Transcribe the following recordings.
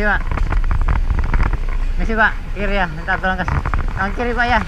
Misi pak. Misi pak, kiri ya. Minta tolong kasih. Tangan kiri pak ya.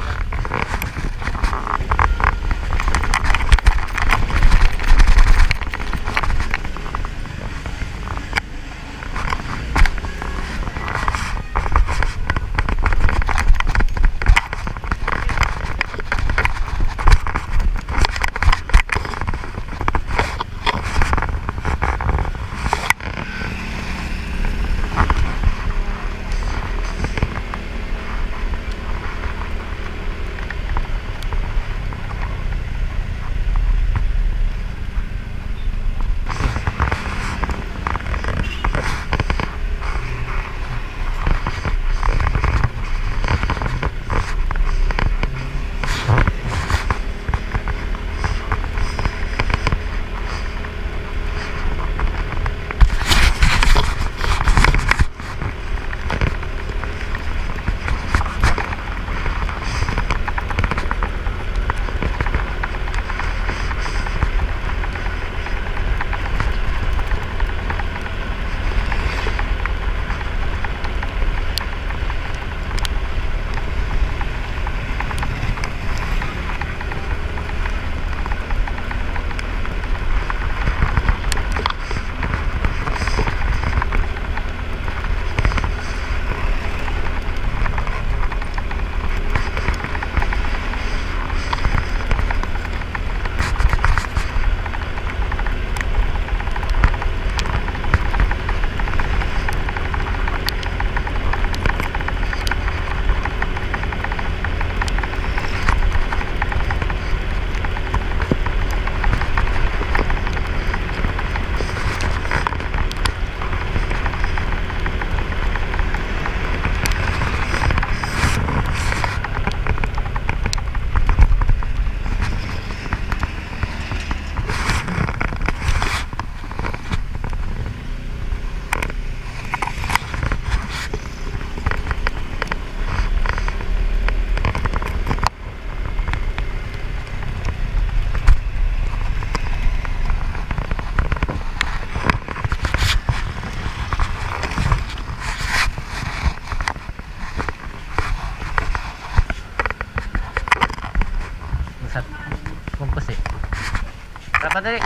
Berapa tadi?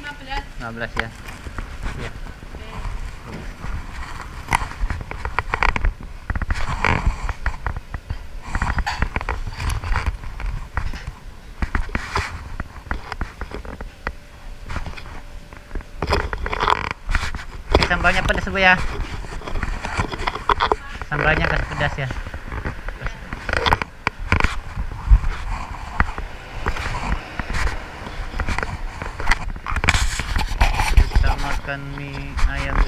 15. 15 ya. Iya. Sambalnya pedas bu ya. Sambalnya kasih pedas ya. Makan mie ayam.